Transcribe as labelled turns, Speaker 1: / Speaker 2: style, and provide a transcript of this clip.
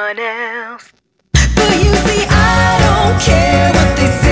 Speaker 1: someone else. But you see, I don't care what they say.